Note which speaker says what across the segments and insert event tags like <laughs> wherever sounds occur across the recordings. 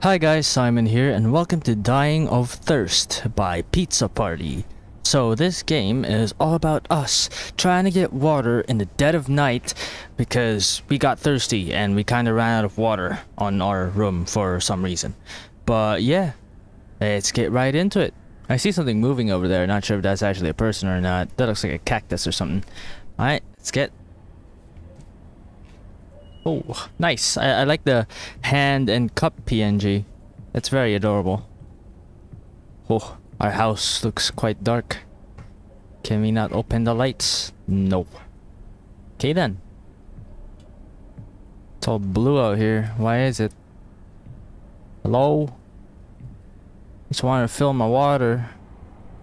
Speaker 1: Hi guys, Simon here and welcome to Dying of Thirst by Pizza Party. So this game is all about us trying to get water in the dead of night because we got thirsty and we kind of ran out of water on our room for some reason. But yeah, let's get right into it. I see something moving over there, not sure if that's actually a person or not. That looks like a cactus or something. Alright, let's get Oh, nice. I, I like the hand and cup PNG. That's very adorable. Oh, our house looks quite dark. Can we not open the lights? No. Okay then. It's all blue out here. Why is it? Hello? Just want to fill my water.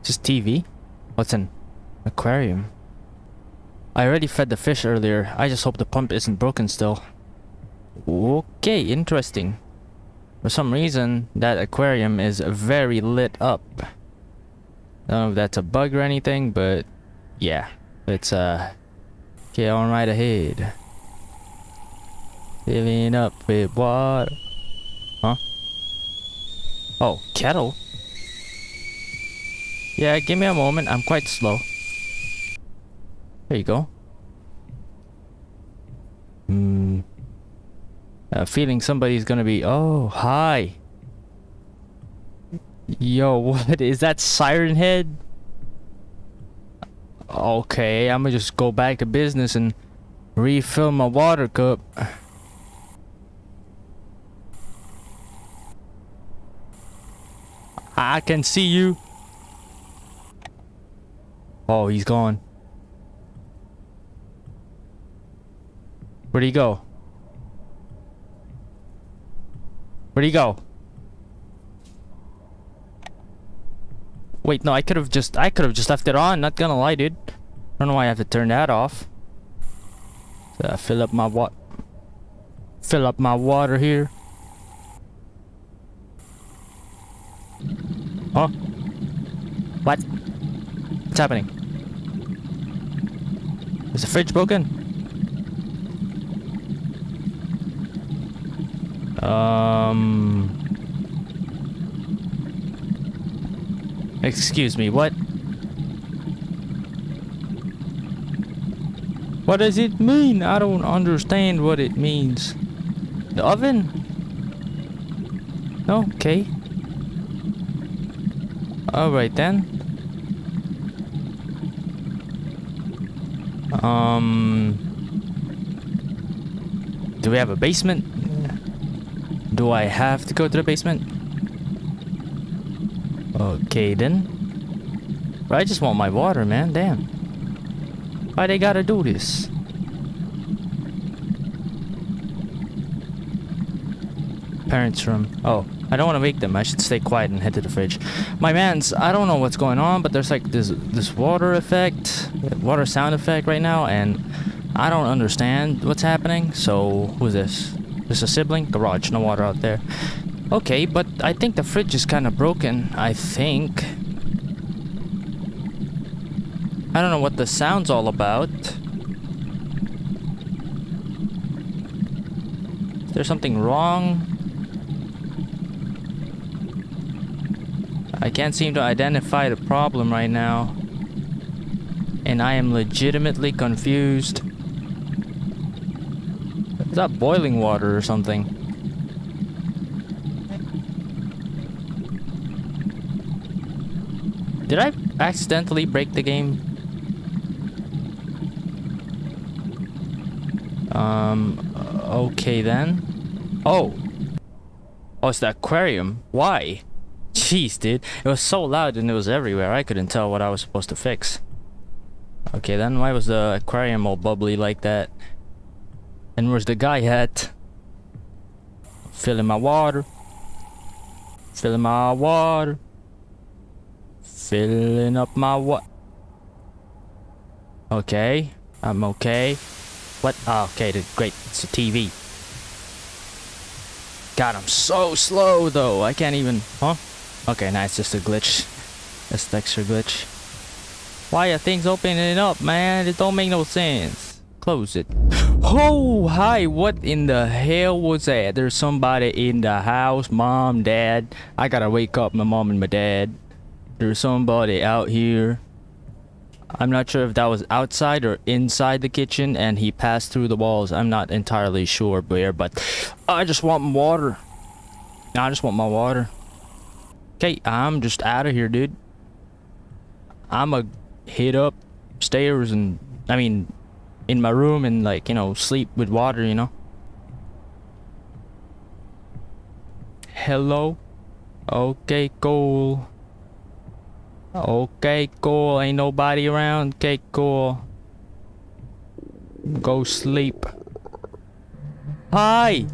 Speaker 1: Just TV? What's an aquarium? I already fed the fish earlier. I just hope the pump isn't broken still. Okay, interesting. For some reason, that aquarium is very lit up. I don't know if that's a bug or anything, but yeah, it's uh, get on right ahead. Filling up with water. Huh? Oh, kettle? Yeah, give me a moment. I'm quite slow. There you go. Uh, feeling somebody's gonna be. Oh, hi. Yo, <laughs> what is that siren head? Okay, I'm gonna just go back to business and refill my water cup. I can see you. Oh, he's gone. Where'd he go? Where'd he go? Wait, no, I could have just, I could have just left it on, not gonna lie, dude. I don't know why I have to turn that off. I fill up my what? Fill up my water here. Huh? What? What's happening? Is the fridge broken? Um. Excuse me, what? What does it mean? I don't understand what it means. The oven? Okay. Alright then. Um. Do we have a basement? Do I have to go to the basement? Okay then. But I just want my water, man. Damn. Why they gotta do this? Parents' room. Oh, I don't want to wake them. I should stay quiet and head to the fridge. My man's, I don't know what's going on, but there's like this this water effect, water sound effect right now, and I don't understand what's happening. So, who's this? There's a sibling? Garage, no water out there. Okay, but I think the fridge is kind of broken. I think. I don't know what the sound's all about. Is there something wrong? I can't seem to identify the problem right now. And I am legitimately confused. Is that boiling water or something? Did I accidentally break the game? Um, okay then. Oh. Oh, it's the aquarium. Why? Jeez, dude. It was so loud and it was everywhere. I couldn't tell what I was supposed to fix. Okay, then why was the aquarium all bubbly like that? And where's the guy at? Filling my water. Filling my water. Filling up my what? Okay. I'm okay. What? Oh, okay, the, great. It's a TV. God, I'm so slow though. I can't even... Huh? Okay, now it's just a glitch. Just extra glitch. Why are things opening up, man? It don't make no sense. Close it. <laughs> Oh, hi, what in the hell was that? There's somebody in the house, mom, dad. I gotta wake up my mom and my dad. There's somebody out here. I'm not sure if that was outside or inside the kitchen and he passed through the walls. I'm not entirely sure where, but I just want my water. I just want my water. Okay, I'm just out of here, dude. I'm a hit up stairs and, I mean, in my room and like, you know, sleep with water, you know? Hello? Okay, cool. Okay, cool. Ain't nobody around. Okay, cool. Go sleep. Hi!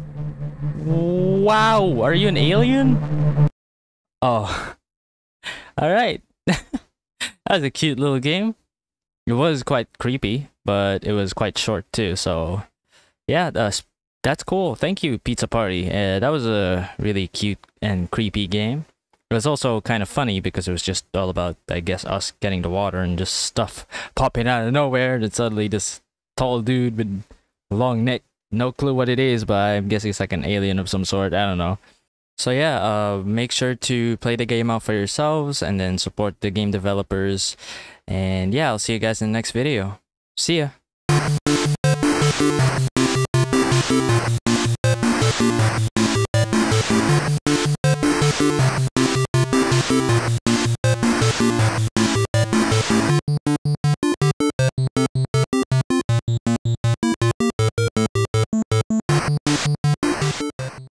Speaker 1: Wow, are you an alien? Oh. <laughs> Alright. <laughs> that was a cute little game. It was quite creepy, but it was quite short too, so yeah, that's, that's cool. Thank you, Pizza Party. Uh, that was a really cute and creepy game. It was also kind of funny because it was just all about, I guess, us getting the water and just stuff popping out of nowhere. And suddenly this tall dude with long neck, no clue what it is, but I'm guessing it's like an alien of some sort. I don't know. So yeah, uh, make sure to play the game out for yourselves and then support the game developers. And yeah, I'll see you guys in the next video. See ya.